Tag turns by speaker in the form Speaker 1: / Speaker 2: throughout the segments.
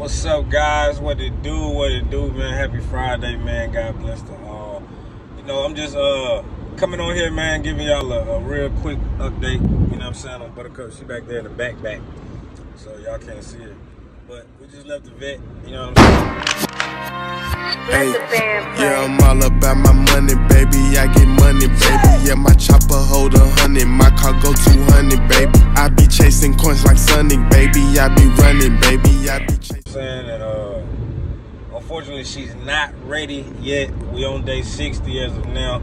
Speaker 1: What's up, guys? What it do? What it do, man? Happy Friday, man. God bless to all. You know, I'm just uh coming on here, man, giving y'all a, a real quick update. You know what I'm saying on Buttercup. She back there in the back, back, so y'all can't see it. But we just left the vet. You know what I'm saying?
Speaker 2: Hey, yeah, I'm all about my money, baby. I get money, baby. Yeah, my chopper hold a hundred, my car go 200, baby. I be chasing coins like Sonic, baby. I be running, baby. I be chasing.
Speaker 1: Saying that uh unfortunately she's not ready yet. We on day 60 as of now.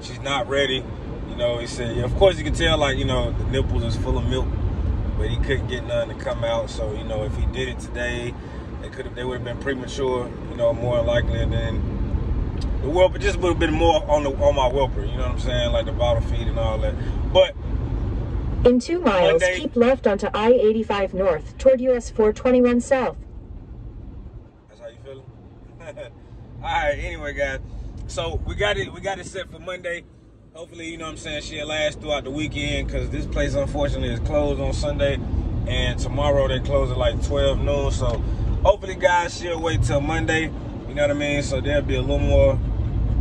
Speaker 1: She's not ready. You know, he said yeah, of course you can tell like, you know, the nipples is full of milk, but he couldn't get none to come out. So, you know, if he did it today, they could have they would have been premature, you know, more likely than the whelper just would have been more on the on my whelper, you know what I'm saying? Like the bottle feed and all that. But
Speaker 3: In two miles, keep left onto I-85 North toward US 421 South.
Speaker 1: Feeling? All right. Anyway, guys. So we got it. We got it set for Monday. Hopefully, you know what I'm saying. She'll last throughout the weekend because this place, unfortunately, is closed on Sunday, and tomorrow they close at like 12 noon. So hopefully, guys, she'll wait till Monday. You know what I mean? So there'll be a little more.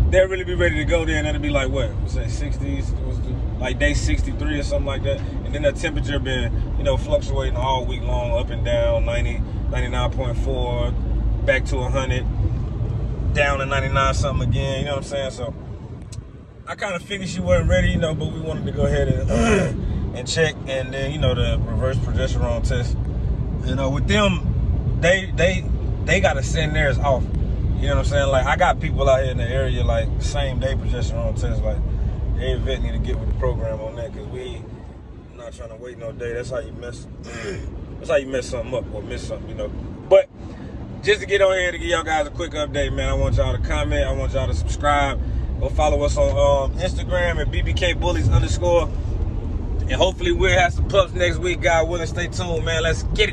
Speaker 1: They'll really be ready to go there, and it'll be like what? Say 60s, what's the- like day 63 or something like that. And then the temperature been, you know, fluctuating all week long, up and down, 90, 99.4, back to 100, down to 99 something again. You know what I'm saying? So I kind of figured she wasn't ready, you know, but we wanted to go ahead and and check, and then you know the reverse progesterone test. You know, with them, they they they gotta send theirs off. You know what I'm saying? Like I got people out here in the area like same day progesterone test. Like every vet need to get with the program on that because we not trying to wait no day. That's how you mess. that's how you mess something up or miss something, you know. Just to get on here to give y'all guys a quick update, man. I want y'all to comment. I want y'all to subscribe. Go follow us on um, Instagram at BBK Bullies underscore. And hopefully we'll have some pups next week, God willing. Stay tuned, man. Let's get it.